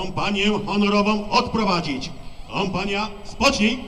Kompanię honorową odprowadzić. Kompania, spocznij.